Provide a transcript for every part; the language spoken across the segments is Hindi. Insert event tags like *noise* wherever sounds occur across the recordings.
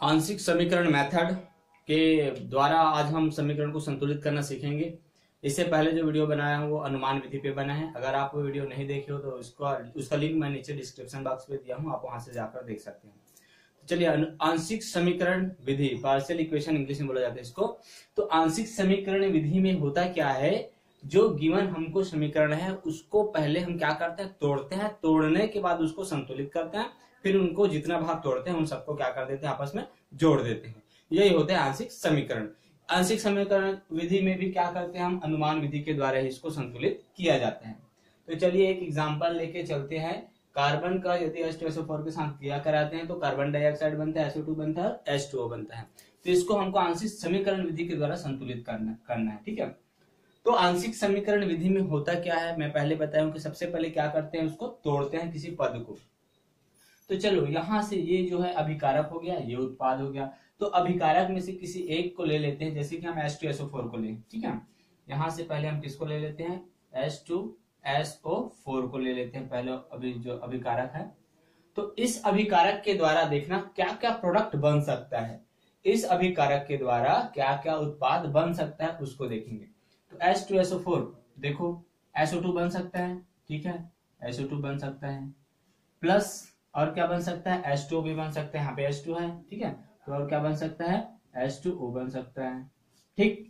आंशिक समीकरण मेथड के द्वारा आज हम समीकरण को संतुलित करना सीखेंगे। इससे पहले जो वीडियो बनाया है, वो अनुमान विधि पे बना है। अगर आप वो वीडियो नहीं देखे हो तो उसका उसका लिंक मैं नीचे डिस्क्रिप्शन बॉक्स पे दिया हूँ, आप वहाँ से जाकर देख सकते हैं। तो चलिए आंशिक समीकरण विधि पार्शियल इक्वेशन इंग्लिश में बोला जाता है इसको। तो आंशिक समीकरण विधि में होता क्या है? जो गिवन हमको समीकरण है, उसको पहले हम क्या करते हैं? तोड़ते हैं। तोड़ने के बाद उसको संतुलित करते हैं। फिर उनको जितना भाग तोड़ते हैं, उन सबको क्या कर देते हैं, आपस में जोड़ देते हैं। यही होते हैं आंशिक समीकरण। आंशिक समीकरण विधि में भी क्या करते हैं हम? अनुमान विधि के द्वारा ही इसको संतुलित किया जाता है। तो चलिए एक एग्ज़ाम्पल लेके चलते हैं। कार्बन का यदि फोर के साथ क्रिया कराते हैं तो कार्बन डाइऑक्साइड बनता है एसओ बनता है एस टू बनता है। तो इसको हमको आंशिक समीकरण विधि के द्वारा संतुलित करना करना है, ठीक है? तो आंशिक समीकरण विधि में होता क्या है? मैं पहले बताया कि सबसे पहले क्या करते हैं उसको? तोड़ते हैं किसी पद को। तो चलो, यहाँ से ये जो है अभिकारक हो गया, ये उत्पाद हो गया। तो अभिकारक में से किसी एक को ले लेते हैं, जैसे कि हम S two S O four को ले, ठीक है? यहाँ से पहले हम किसको ले लेते हैं? S two S O four को ले लेते हैं, पहले अभी जो अभिकारक है। तो इस अभिकारक के द्वारा देखना क्या क्या प्रोडक्ट बन सकता है। इस अभिकारक के द्वारा क्या क्या उत्पाद बन सकता है, उसको देखेंगे। तो S two S O four देखो एसओ टू बन सकता है, ठीक है? एसओ टू बन सकता है। प्लस और क्या बन सकता है? एस टू भी बन सकता है। यहाँ पे एस टू है, ठीक है? तो और क्या बन सकता है? एस टू ओ बन सकता है, ठीक?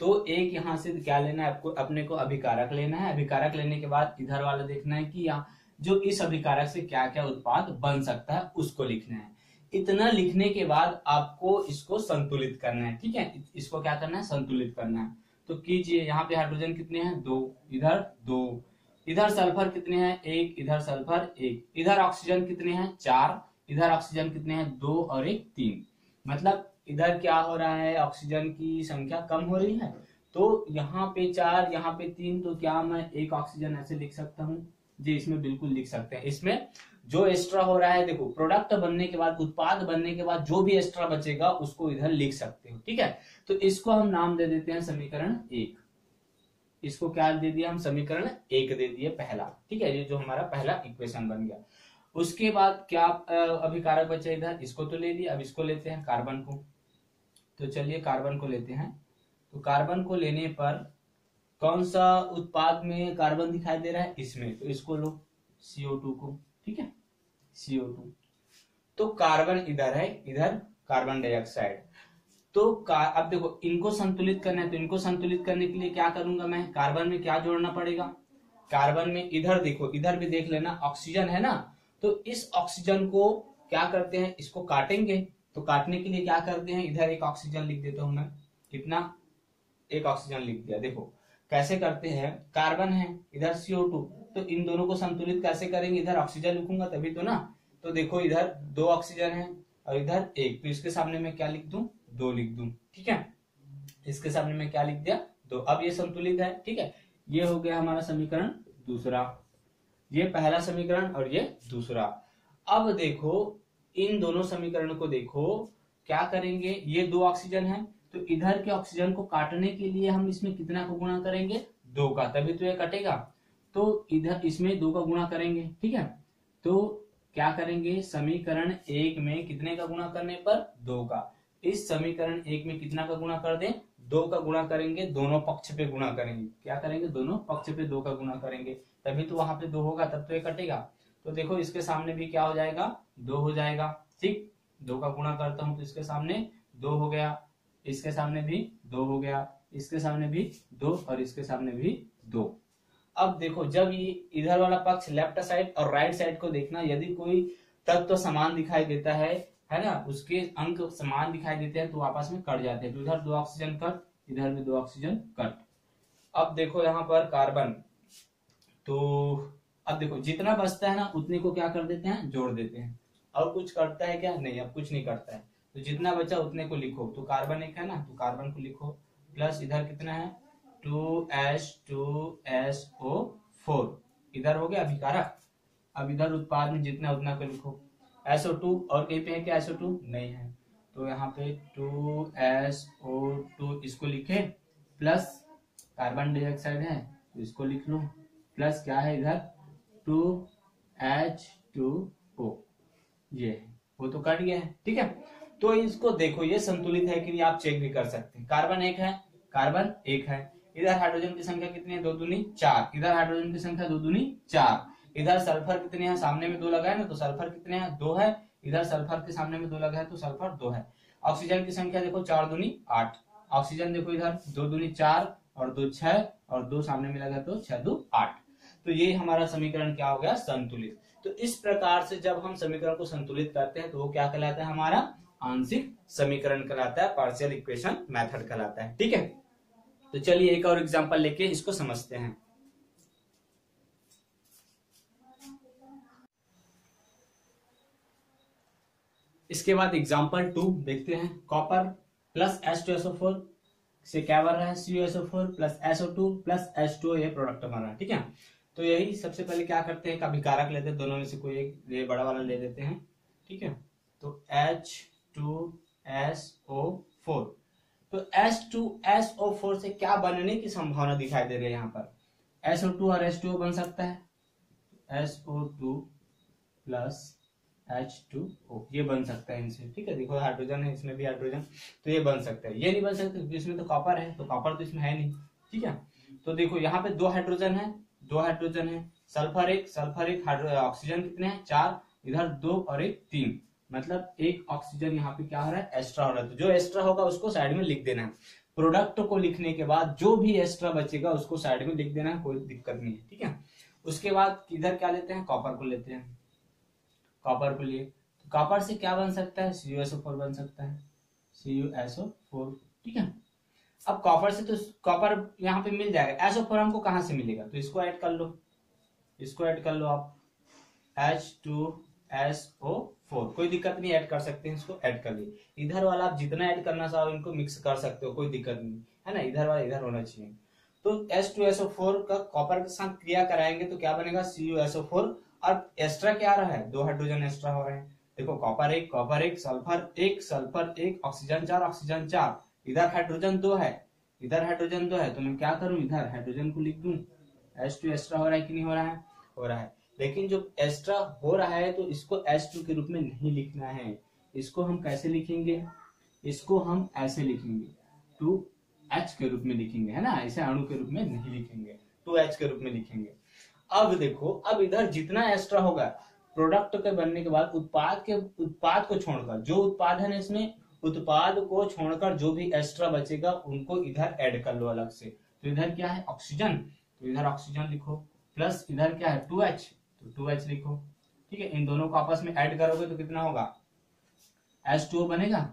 तो एक यहाँ से क्या लेना है? आपको अपने को अभिकारक लेना है। अभिकारक लेने के बाद इधर वाला देखना है कि यहाँ जो इस अभिकारक से क्या क्या उत्पाद बन सकता है, उसको लिखना है। इतना लिखने के बाद आपको इसको संतुलित करना है, ठीक है? इसको क्या करना है? संतुलित करना है। तो कीजिए, यहाँ पे हाइड्रोजन कितने हैं? दो। इधर दो। इधर सल्फ़र कितने हैं? एक, इधर सल्फ़र, एक। इधर ऑक्सीजन कितने हैं? चार। इधर ऑक्सीजन कितने हैं? दो और एक, तीन। मतलब इधर क्या हो रहा है? ऑक्सीजन की संख्या कम हो रही है? तो यहाँ पे चार, यहाँ पे तीन तो क्या मैं एक ऑक्सीजन ऐसे लिख सकता हूँ? जी, इसमें बिल्कुल लिख सकते हैं। इसमें जो एक्स्ट्रा हो रहा है, देखो प्रोडक्ट बनने के बाद, उत्पाद बनने के बाद, जो भी एक्स्ट्रा बचेगा, उसको इधर लिख सकते हो, ठीक है? तो इसको हम नाम दे देते हैं समीकरण एक। इसको क्या दे दिया? हम समीकरण एक दे दिए पहला। ठीक है, ये जो हमारा पहला इक्वेशन बन गया। उसके बाद क्या अभिकारक बचा इधर? इसको तो ले लिया अब इसको लेते हैं कार्बन को। तो चलिए कार्बन को लेते हैं। तो कार्बन को लेने पर कौन सा उत्पाद में कार्बन दिखाई दे रहा है? इसमें। तो इसको लो CO2 को। ठीक है? CO2 तो कार्बन इधर है, इधर कार्बन डाइऑक्साइड तो अब देखो, इनको संतुलित करना है तो इनको संतुलित करने के लिए क्या करूँगा मैं? कार्बन में क्या जोड़ना पड़ेगा? कार्बन में इधर देखो, इधर भी देख लेना, ऑक्सीजन है ना? तो इस ऑक्सीजन को क्या करते हैं? इसको काटेंगे। तो काटने के लिए क्या करते हैं? इधर एक ऑक्सीजन लिख देता हूँ मैं। कितना? एक ऑक्सीजन लिख दिया। देखो, कैसे करते हैं? कार्बन है, इधर सीओ टू तो इन दोनों को संतुलित कैसे करेंगे? इधर ऑक्सीजन लिखूँगा तभी तो ना? तो देखो, इधर दो ऑक्सीजन है और इधर एक। तो इसके सामने मैं क्या लिख दू? दो लिख दू, ठीक है? इसके सामने मैं क्या लिख दिया? दो। अब ये संतुलित है, ठीक है? ये हो गया हमारा समीकरण दूसरा। ये पहला समीकरण और ये दूसरा। अब देखो, इन दोनों समीकरण को देखो, क्या करेंगे? ये दो ऑक्सीजन है तो इधर के ऑक्सीजन को काटने के लिए हम इसमें कितना को गुणा करेंगे? दो का, तभी तो ये कटेगा। तो इधर इसमें दो का गुणा करेंगे, ठीक है? तो क्या करेंगे? समीकरण एक में कितने का गुणा करने पर? दो का। इस समीकरण एक में कितना का गुणा कर दें? दो का गुणा करेंगे, दोनों पक्ष पे गुणा करेंगे। क्या करेंगे? दोनों पक्ष पे दो का गुणा करेंगे। तभी तो वहाँ पे दो होगा, तब तो ये कटेगा। तो देखो, इसके सामने भी क्या हो जाएगा? दो हो जाएगा। ठीक? दो का गुणा करता हूँ तो इसके सामने दो हो गया। इसके सामने भी दो हो गया। इसके सामने भी दो और इसके सामने भी दो। अब देखो, जब ये इधर वाला पक्ष लेफ़्ट साइड और राइट साइड को देखना, यदि कोई तत्व तो समान दिखाई देता है है ना? उसके अंक समान दिखाई देते हैं तो आपस में कट जाते हैं। तो इधर दो ऑक्सीजन कट, इधर भी दो ऑक्सीजन कट। अब देखो यहाँ पर कार्बन। तो अब देखो, जितना बचता है ना, उतने को क्या कर देते हैं? जोड़ देते हैं। और कुछ करता है क्या? नहीं, अब कुछ नहीं करता है। तो जितना बचा, उतने को लिखो। तो कार्बन एक है ना? तो कार्बन को लिखो। प्लस इधर कितना है? Two S two S O four. इधर हो गया अभिकारक अब इधर उत्पाद में जितना, उतना को लिखो। एसओ टू और कहीं पे है क्या एसओ टू नहीं है। तो यहाँ पे टू एस ओ टू इसको लिखे प्लस कार्बन डाइऑक्साइड है तो इसको लिख लो। प्लस क्या है इधर? टू एच टू ओ ये वो तो कट गया है, ठीक है? तो इसको देखो, ये संतुलित है कि नहीं, आप चेक भी कर सकते हैं। कार्बन एक है कार्बन एक है। इधर हाइड्रोजन की संख्या कितनी है? दो दूनी चार। इधर हाइड्रोजन की संख्या दो दूनी चार। इधर सल्फ़र कितने हैं? सामने में दो लगा है ना तो सल्फ़र कितने हैं? दो है। इधर सल्फ़र के सामने में दो लगा है तो सल्फ़र दो है। ऑक्सीजन की संख्या देखो, चार दूनी आठ। ऑक्सीजन देखो इधर, दो दूनी चार और दो छह, और दो सामने में लगा तो छह दो आठ। तो ये हमारा समीकरण क्या हो गया? संतुलित। तो इस प्रकार से जब हम समीकरण को संतुलित करते हैं तो वो क्या कहलाता है? हमारा आंशिक समीकरण कहलाता है पार्शियल इक्वेशन मेथड कहलाता है। ठीक है? तो चलिए एक और एग्जांपल लेके इसको समझते हैं। इसके बाद एग्ज़ाम्पल टू देखते हैं। Copper plus S two SO four से क्या बन रहा है? C SO four plus SO two plus S two ये प्रोडक्ट बन रहा है, ठीक है? तो यही सबसे पहले क्या करते हैं? कभी कारक लेते हैं, दोनों में से कोई एक ये बड़ा वाला ले लेते हैं, ठीक है? तो H two S O four तो S two S O four से क्या बनने की संभावना दिखाई दे रही है यहाँ पर? एस ओ टू और एस टू बन सकता है। S O two plus H two O ये बन सकता है इनसे, ठीक है? देखो हाइड्रोजन है, इसमें भी हाइड्रोजन तो ये बन सकता है। ये नहीं बन सकता, क्योंकि इसमें तो कॉपर है तो कॉपर तो इसमें है नहीं, ठीक है? तो देखो, यहाँ पे दो हाइड्रोजन है, दो हाइड्रोजन है सल्फ़र एक सल्फ़र एक ऑक्सीजन कितने हैं? चार, इधर दो और एक तीन मतलब एक ऑक्सीजन यहाँ पे क्या हो रहा है? एक्स्ट्रा हो रहा है। तो जो एक्स्ट्रा होगा, उसको साइड में लिख देना है। प्रोडक्ट को लिखने के बाद, जो भी एक्स्ट्रा बचेगा, उसको साइड में लिख देना है, कोई दिक्कत नहीं है, ठीक है? उसके बाद इधर क्या लेते हैं? कॉपर को लेते हैं। कॉपर को लिए। तो कॉपर से क्या बन सकता है? सी फोर बन सकता है। सी फोर ठीक है? अब कॉपर से तो कॉपर यहाँ पे मिल जाएगा। एसओ फोर हमको कहाँ से मिलेगा? तो इसको ऐड कर लो। इसको ऐड कर लो आप। H two S O four कोई दिक्कत नहीं ऐड कर सकते हैं, इसको ऐड कर लिए। इधर वाला आप जितना ऐड करना चाहो, इनको मिक्स कर सकते हो, कोई दिक्कत नहीं। है ना? इधर वाला, इधर होना चाहिए। तो S two S O four का कॉपर के साथ क्रिया कराएँगे तो क्या बनेगा? C U S O four और एक्स्ट्रा क्या रहा है? दो हाइड्रोजन एक्स्ट्रा हो रहे हैं। देखो कॉपर एक कॉपर एक सल्फ़र एक सल्फ़र एक ऑक्सीजन चार ऑक्सीजन चार। इधर हाइड्रोजन दो है, इधर हाइड्रोजन दो है तो मैं क्या करूँ? इधर हाइड्रोजन को लिख दू? एस टू एक्स्ट्रा हो रहा है कि नहीं हो रहा है? हो रहा है। लेकिन जो एक्स्ट्रा हो रहा है तो इसको एस टू के रूप में नहीं लिखना है। इसको हम कैसे लिखेंगे? इसको हम ऐसे लिखेंगे। टू एच के रूप में लिखेंगे, है ना? ऐसे अणु के रूप में नहीं लिखेंगे। टू एच के रूप में लिखेंगे। अब देखो, अब इधर जितना एक्स्ट्रा होगा प्रोडक्ट के बनने के बाद उत्पाद के, उत्पाद को छोड़कर, जो उत्पाद है इसमें, उत्पाद को छोड़कर जो भी एक्स्ट्रा बचेगा, उनको इधर ऐड कर लो अलग से। तो इधर क्या है? ऑक्सीजन तो इधर ऑक्सीजन लिखो। प्लस इधर क्या है? टू एच तो टू एच लिखो। ठीक है? इन दोनों को आपस में ऐड करोगे तो कितना होगा? एस टू ओ बनेगा?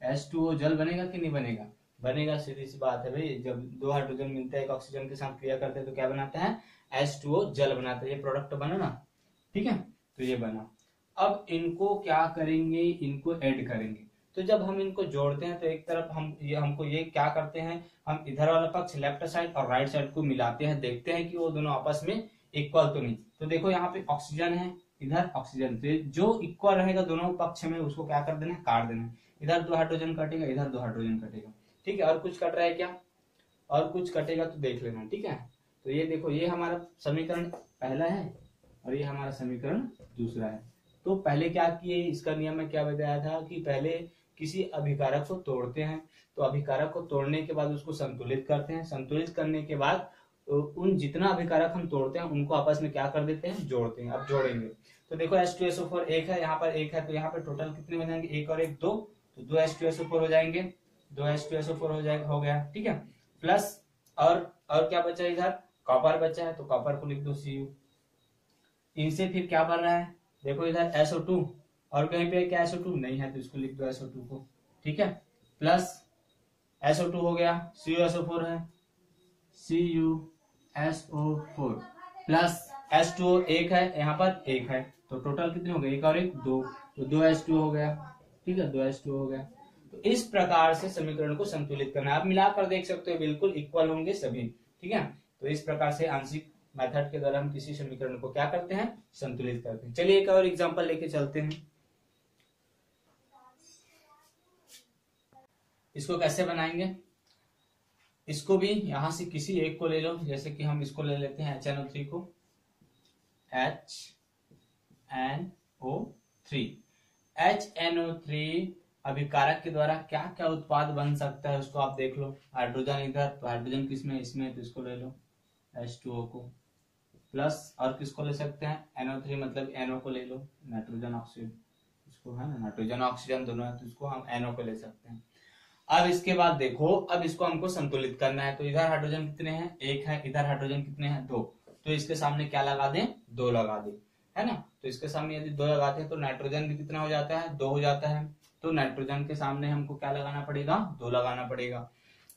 एस टू ओ जल बनेगा कि नहीं बनेगा? बनेगा, सीधी सी बात है भाई। जब दो हाइड्रोजन मिलते हैं, एक ऑक्सीजन के साथ क्रिया करते हैं तो क्या बनाता है? एच टू जल बनाता है, ये प्रोडक्ट बना ना, ठीक है? तो ये बना। अब इनको क्या करेंगे? इनको ऐड करेंगे। तो जब हम इनको जोड़ते हैं तो एक तरफ़ हम ये, हमको ये क्या करते हैं, हम इधर वाला पक्ष लेफ़्ट साइड और राइट साइड को मिलाते हैं, देखते हैं कि वो दोनों आपस में इक्वल तो नहीं। तो देखो यहाँ पे ऑक्सीजन है, इधर ऑक्सीजन तो जो इक्वल रहेगा दोनों पक्ष में, उसको क्या कर देना है? काट देना इधर दो हाइड्रोजन कटेगा, इधर दो हाइड्रोजन कटेगा। ठीक है? और कुछ कट रहा है क्या? और कुछ कटेगा तो देख लेना, ठीक है? तो ये देखो, ये हमारा समीकरण पहला है और ये हमारा समीकरण दूसरा है। तो पहले क्या किए, इसका नियम में क्या बताया था कि पहले किसी अभिकारक को तोड़ते हैं तो अभिकारक को तोड़ने के बाद उसको संतुलित करते हैं। संतुलित करने के बाद उन जितना अभिकारक हम तोड़ते हैं, उनको आपस में क्या कर देते हैं? जोड़ते हैं। अब जोड़ेंगे। तो देखो एस टू एस फोर एक है, यहाँ पर एक है तो यहाँ पर टोटल कितने हो जाएँगे? एक और एक दो। तो दो एस टू एस फोर हो जाएँगे। दो एस टू एस फोर हो जाएगा हो गया, ठीक है? प्लस और और क्या बचा इधर? कॉपर बचा है तो कॉपर को लिख दो सी यू इनसे फिर क्या बन रहा है? देखो इधर एसओ टू और कहीं पे क्या एसओ टू नहीं है तो इसको लिख दो एसओ टू को। ठीक है? प्लस एसओ टू हो गया सी यू एसओ फोर है। C U S O four plus S two एक है, यहाँ पर एक है। तो टोटल कितने हो गए? एक और एक, दो। तो दो एस टू हो गया। ठीक है? दो एस टू हो गया। तो इस प्रकार से समीकरण को संतुलित करना आप मिलाकर देख सकते हो, बिल्कुल इक्वल होंगे सभी। ठीक है? तो इस प्रकार से आंशिक मेथड के द्वारा हम किसी समीकरण को क्या करते हैं? संतुलित करते हैं। चलिए एक और एग्जांपल लेके चलते हैं। इसको कैसे बनाएँगे? इसको भी यहाँ से किसी एक को ले लो, जैसे कि हम इसको ले लेते हैं एच एन ओ थ्री को। H N O three H N O three अभिकारक के द्वारा क्या क्या उत्पाद बन सकता है उसको आप देख लो। हाइड्रोजन इधर तो हाइड्रोजन किसमें? इसमें तो इसको ले लो। H2O को। प्लस और किसको ले सकते हैं? NO3 मतलब NO को ले लो नाइट्रोजन ऑक्सीजन इसको है ना नाइट्रोजन ऑक्सीजन दोनों है तो इसको हम NO को ले सकते हैं। अब इसके बाद देखो, अब इसको हमको संतुलित करना है तो इधर हाइड्रोजन कितने हैं? एक है, इधर हाइड्रोजन कितने हैं? दो। तो इसके सामने क्या लगा दें? दो लगा दें, है ना? तो इसके सामने यदि दो लगाते हैं तो नाइट्रोजन भी कितना हो जाता है? दो हो जाता है। तो नाइट्रोजन के सामने हमको क्या लगाना पड़ेगा? दो लगाना पड़ेगा।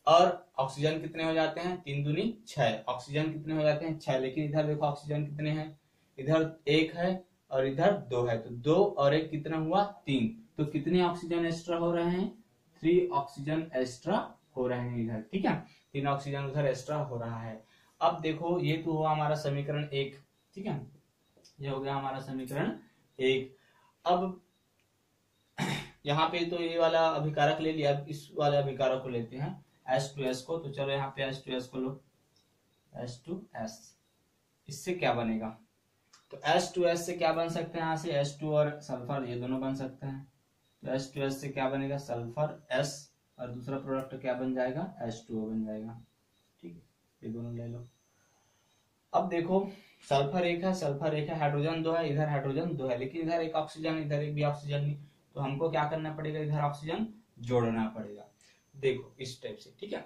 और ऑक्सीजन कितने हो जाते हैं? तीन दूनी छह। ऑक्सीजन कितने हो जाते हैं? छह। लेकिन इधर देखो ऑक्सीजन कितने हैं? इधर एक है और इधर दो है। तो दो और एक कितना हुआ? तीन। तो कितने ऑक्सीजन एक्स्ट्रा हो रहे हैं? थ्री ऑक्सीजन एक्स्ट्रा हो रहे हैं इधर। ठीक है? तीन ऑक्सीजन उधर एक्स्ट्रा हो रहा है। अब देखो, ये तो हुआ हमारा समीकरण एक। ठीक है? ये हो गया हमारा समीकरण एक। अब *clears throat* यहाँ पे तो ये वाला अभिकारक ले लिया। अब इस वाले अभिकारक को लेते हैं। एस टू एस को तो चलो यहाँ पे एस टू एस को लो। एस टू एस इससे क्या बनेगा? तो एस टू एस से क्या बन सकते हैं यहाँ से? एस टू और सल्फ़र ये दोनों बन सकते हैं। तो एस टू एस से क्या बनेगा? सल्फ़र एस और दूसरा प्रोडक्ट क्या बन जाएगा? एस टू बन जाएगा। ठीक है, ये दोनों ले लो। अब देखो सल्फ़र एक है सल्फ़र एक है हाइड्रोजन दो है, इधर हाइड्रोजन दो है, लेकिन इधर एक ऑक्सीजन इधर एक भी ऑक्सीजन नहीं। तो हमको क्या करना पड़ेगा? इधर ऑक्सीजन जोड़ना पड़ेगा। देखो, इस टाइप से, ठीक है?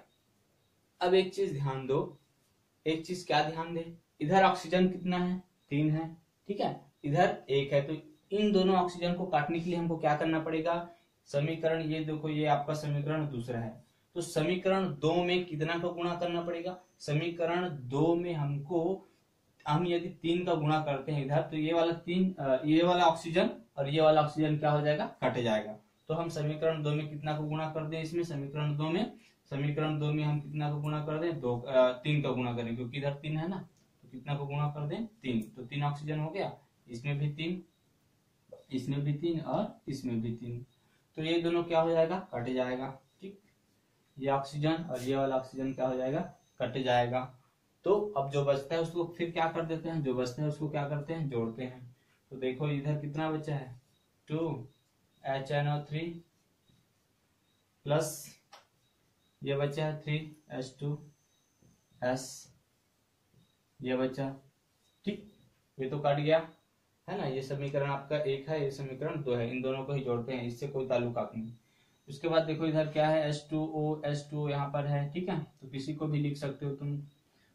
अब एक चीज़ ध्यान दो। एक चीज़ क्या ध्यान दे? इधर ऑक्सीजन कितना है? तीन है, ठीक है? इधर एक है तो इन दोनों ऑक्सीजन को काटने के लिए हमको क्या करना पड़ेगा? समीकरण, ये देखो, ये आपका समीकरण दूसरा है। तो समीकरण दो में कितना का गुणा करना पड़ेगा? समीकरण दो में हमको, हम यदि तीन का गुणा करते हैं इधर तो ये वाला तीन ये वाला ऑक्सीजन और ये वाला ऑक्सीजन क्या हो जाएगा? कट जाएगा। तो हम समीकरण दो में कितना को गुणा कर दें इसमें? समीकरण दो में। समीकरण दो में हम कितना को गुणा कर दें? दो तीन का गुणा करें, क्योंकि इधर तीन है ना। तो कितना को गुणा कर दें? तीन। तो तीन ऑक्सीजन हो गया। इसमें भी तीन, इसमें भी तीन और इसमें भी तीन। तो ये दोनों क्या हो जाएगा? कट जाएगा। ठीक? ये ऑक्सीजन और ये वाला ऑक्सीजन क्या हो जाएगा? कट जाएगा। तो अब जो बचता है उसको फिर क्या कर देते हैं? जो बचता है उसको क्या करते हैं? जोड़ते हैं। तो देखो इधर कितना बचा है? Two. H N O three plus ये बचा है थ्री एच टू एस ये बचा, ठीक? ये तो कट गया, है ना? ये समीकरण आपका एक है, ये समीकरण दो है, इन दोनों को ही जोड़ते हैं, इससे कोई ताल्लुक आप नहीं। उसके बाद देखो इधर क्या है S two O S two O यहाँ पर है, ठीक है? तो किसी को भी लिख सकते हो तुम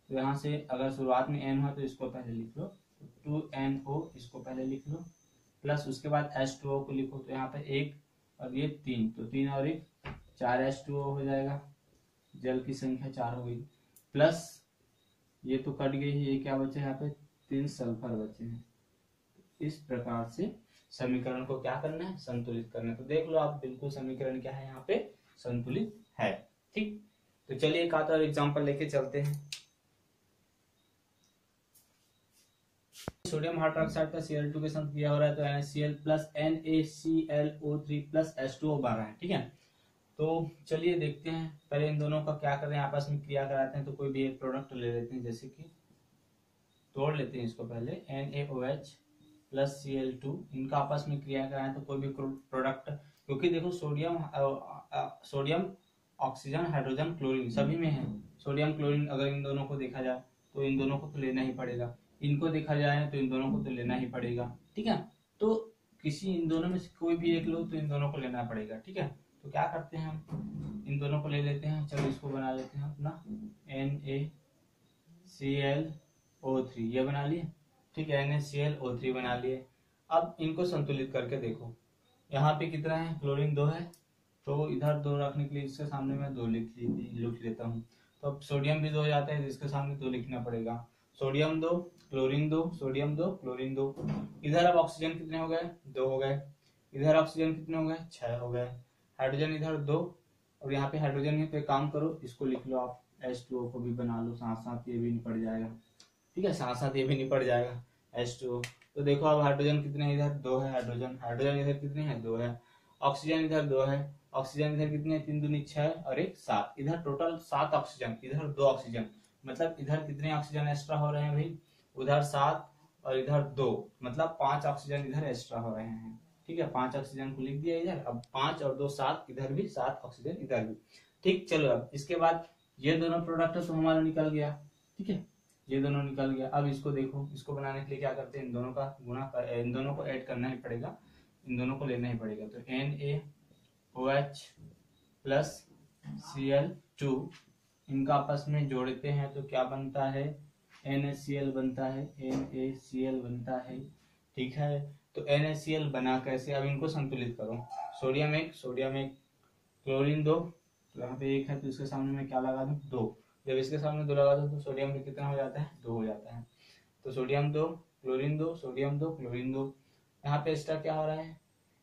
तो यहाँ से अगर शुरुआत में एन हो तो इसको पहले लिख लो टू एन ओ इसको पहले लिख लो। प्लस उसके बाद एस टू ओ को लिखो तो यहाँ पे एक और ये तीन तो तीन और एक, चार एस टू ओ हो जाएगा। जल की संख्या चार हो गई। प्लस ये तो कट गई ये क्या बचे यहाँ पे? तीन सल्फ़र बचे हैं। इस प्रकार से समीकरण को क्या करना है? संतुलित करना है। तो देख लो आप, बिल्कुल समीकरण क्या है यहाँ पे? संतुलित है। ठीक? तो चलिए एक आता और एग्ज़ाम्पल लेके चलते हैं। सोडियम हाइड्रोक्साइड का Cl2 के साथ किया हो रहा है तो NaCl plus NaClO3 plus H2O बन रहा है, ठीक है? तो चलिए देखते हैं, पहले इन दोनों का क्या कर रहे हैं आपस में क्रिया कराते हैं तो कोई भी एक प्रोडक्ट ले लेते हैं, जैसे कि तोड़ लेते हैं इसको पहले NaOH plus C L two इनका आपस में क्रिया कराएँ तो कोई भी प्रोडक्ट क्योंकि देखो sodium sodium oxygen hydrogen chlorine सभी में है। सोडियम क्लोरीन अगर इन दोनों को देखा जाए तो इन दोनों को तो लेना ही पड़ेगा। इनको देखा जाए तो इन दोनों को तो लेना ही पड़ेगा, ठीक है? तो किसी, इन दोनों में से कोई भी एक लो तो इन दोनों को लेना पड़ेगा, ठीक है? तो क्या करते हैं हम? इन दोनों को ले लेते हैं, चलो इसको बना लेते हैं अपना N A C L O three ये बना लिए, ठीक है? N A C L O three बना लिए। अब इनको संतुलित करके देखो। यहाँ पे कितना है? क्लोरीन दो है। तो इधर दो रखने के लिए इसके सामने मैं दो लिख लिख लेता हूँ। तो अब सोडियम भी दो हो जाता है तो इसके सामने दो लिखना पड़ेगा। सोडियम दो, क्लोरीन दो, सोडियम दो, क्लोरीन दो। इधर अब ऑक्सीजन कितने हो गए? दो हो गए। इधर ऑक्सीजन कितने हो गए? छह हो गए। हाइड्रोजन इधर दो। और यहाँ पे हाइड्रोजन तो काम करो, इसको लिख लो आप। एस एच को भी बना लो साथ साथ ये भी निपट जाएगा। ठीक है? साथ साथ ये भी निपट जाएगा एच टू ओ तो देखो अब हाइड्रोजन कितने इधर? दो है हाइड्रोजन। हाइड्रोजन इधर कितने हैं? दो है। ऑक्सीजन इधर दो है। ऑक्सीजन इधर कितने तीन दूनी छह और एक सात। इधर टोटल सात ऑक्सीजन, इधर दो ऑक्सीजन। मतलब इधर कितने ऑक्सीजन एक्स्ट्रा हो रहे हैं भाई? उधर सात और इधर दो। मतलब पाँच ऑक्सीजन इधर एक्स्ट्रा हो रहे हैं। ठीक है? पाँच ऑक्सीजन को लिख दिया इधर। अब पाँच और दो सात इधर भी सात ऑक्सीजन इधर भी। ठीक चलो अब इसके बाद ये दोनों प्रोडक्ट तो हमारा निकल गया। ठीक है? ये दोनों निकल गया। अब इसको देखो इसको बनाने के लिए क्या करते हैं? इन दोनों का गुना कर, इन दोनों को ऐड करना ही पड़ेगा। इन दोनों को लेना ही पड़ेगा। तो N A O H plus C L two इनका आपस में जोड़ते हैं तो क्या बनता है? एन बनता है एन बनता है। ठीक है? तो एन बना कैसे? अब इनको संतुलित करो। सोडियम एक सोडियम एक। क्लोरीन दो। तो यहाँ पे एक है तो इसके सामने मैं क्या लगा दूँ? दो। जब इसके सामने दो लगा दो तो सोडियम में कितना हो जाता है? दो हो जाता है। तो सोडियम दो, क्लोरीन दो, सोडियम दो, क्लोरीन दो। यहाँ पे एक्स्ट्रा क्या हो रहा है?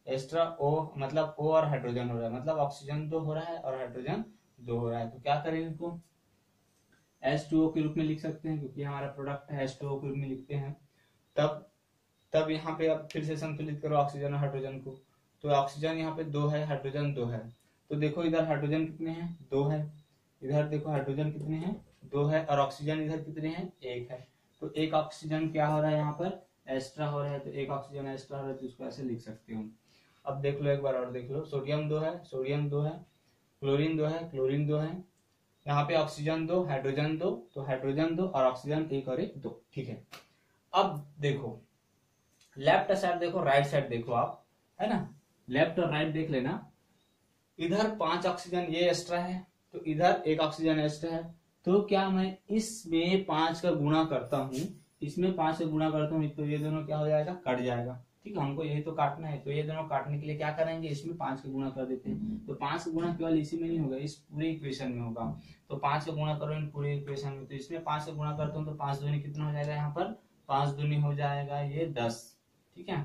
एक्स्ट्रा ओ मतलब ओ और हाइड्रोजन हो रहा है। मतलब ऑक्सीजन दो हो रहा है और हाइड्रोजन दो हो रहा है तो क्या करें इनको? एस टू ओ के रूप में लिख सकते हैं, क्योंकि हमारा प्रोडक्ट है एस टू ओ के रूप में लिखते हैं। तब तब यहाँ पे अब फिर से संतुलित करो ऑक्सीजन और हाइड्रोजन को। तो ऑक्सीजन यहाँ पे दो है हाइड्रोजन दो है। तो देखो इधर हाइड्रोजन कितने हैं? दो है। इधर देखो हाइड्रोजन कितने हैं? दो है, और ऑक्सीजन इधर कितने हैं? एक है। तो एक ऑक्सीजन क्या हो रहा है यहाँ पर? एक्स्ट्रा हो रहा है तो एक ऑक्सीजन एक्स्ट्रा हो रहा है तो इसको ऐसे लिख सकते हो अब देख लो एक बार और देख लो। सोडियम दो है सोडियम दो है क्लोरीन दो है, क्लोरीन दो है। यहाँ पे ऑक्सीजन दो, हाइड्रोजन दो तो हाइड्रोजन दो और ऑक्सीजन एक और एक दो, ठीक है। अब देखो, लेफ़्ट साइड देखो राइट साइड देखो आप, है ना? लेफ़्ट और राइट देख लेना। इधर पाँच ऑक्सीजन ये एक्स्ट्रा है तो इधर एक ऑक्सीजन एक्स्ट्रा है। तो क्या मैं इसमें पाँच का गुणा करता हूँ? इसमें पाँच का गुणा करता हूँ तो ये दोनों क्या हो जाएगा? कट जाएगा। ठीक है, हमको यही तो काटना है। तो ये दोनों काटने के लिए क्या करेंगे? इसमें पाँच का गुणा कर देते हैं। तो पाँच का गुणा केवल इसी में नहीं होगा, इस पूरे इक्वेशन में होगा। तो पाँच का गुणा करो इन पूरे इक्वेशन में। तो इसमें पाँच का गुणा करता हूँ तो पाँच दूनी कितना हो जाएगा यहाँ पर? पाँच दूनी हो जाएगा ये दस। ठीक है?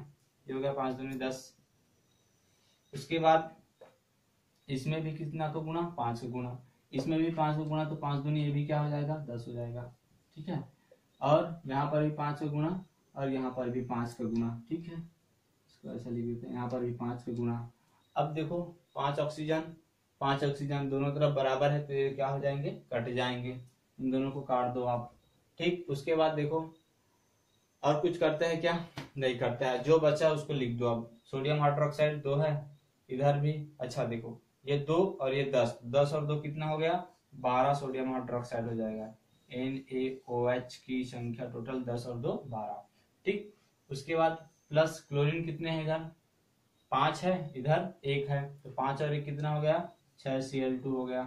ये हो गया पाँच दूनी दस। उसके बाद इसमें भी कितना का गुणा? पाँच का गुना इसमें भी पाँच का गुणा तो पाँच दूनी ये भी क्या हो जाएगा? दस हो जाएगा। ठीक है? और यहाँ पर भी पाँच का गुना और यहाँ पर भी पाँच का गुना ठीक है? इसको ऐसा लिख देते हैं, यहाँ पर भी पाँच का गुना अब देखो, पाँच ऑक्सीजन पाँच ऑक्सीजन दोनों तरफ़ बराबर है तो ये क्या हो जाएँगे? कट जाएँगे। इन दोनों को काट दो आप, ठीक? उसके बाद देखो, और कुछ करते हैं क्या? नहीं करते हैं। जो बचा उसको लिख दो अब। सोडियम हाइड्रोक्साइड दो है, इधर भी। अच्छा देखो, ये दो और ये दस। दस और दो कितना हो गया? बारह सोडियम हाइड्रोक्साइड हो जाएगा। एन ए ओ एच की संख्या टोटल दस और दो बारह। ठीक? उसके बाद प्लस क्लोरीन कितने हैं इधर? पाँच है, इधर एक है तो पाँच और एक कितना हो गया? छह सी एल टू हो गया।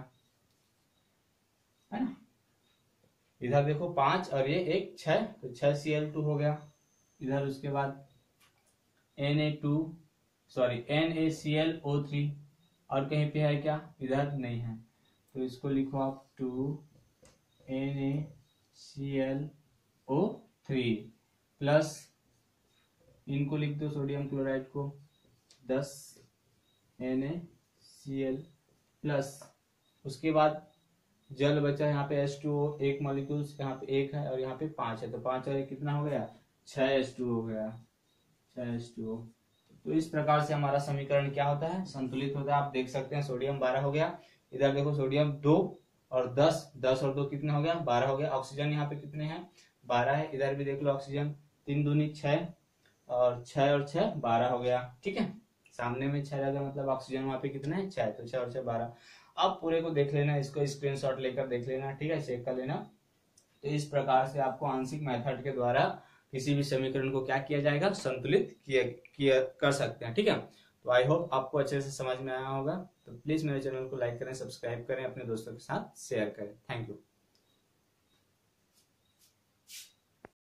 है ना? इधर देखो पाँच और ये एक छ तो छह सी एल टू हो गया। इधर उसके बाद N A two sorry N A C L O three और कहीं पे है क्या? इधर नहीं है। तो इसको लिखो आप two N A C L O three plus इनको लिख दो सोडियम क्लोराइड को। दस N A C L plus उसके बाद जल बचा यहाँ पे एस टू एक मॉलिक्यूल्स यहाँ पे एक है और यहाँ पे पाँच है। तो पाँच और कितना हो गया? छह एच टू हो गया। छह एस टू तो इस प्रकार से हमारा समीकरण क्या होता है? संतुलित होता है। आप देख सकते हैं, सोडियम बारह हो गया। इधर देखो, सोडियम दो और दस। दस और दो कितने हो गया? बारह हो गया। ऑक्सीजन यहाँ पे कितने हैं? बारह है। इधर भी देख लो, ऑक्सीजन। तीन दूनी छह और छह और छह बारह हो गया। ठीक है? सामने में छह गया मतलब ऑक्सीजन वहाँ पे कितने हैं? छह तो छह और छह बारह। अब पूरे को देख लेना इसको स्क्रीनशॉट लेकर देख लेना ठीक है? चेक कर लेना। तो इस प्रकार से आपको आंशिक मेथड के द्वारा किसी भी समीकरण को क्या किया जाएगा? संतुलित किया, किया कर सकते हैं ठीक है? तो आई होप आपको अच्छे से समझ में आया होगा। तो प्लीज़ मेरे चैनल को लाइक करें सब्सक्राइब करें अपने दोस्तों के साथ शेयर करें। Thank you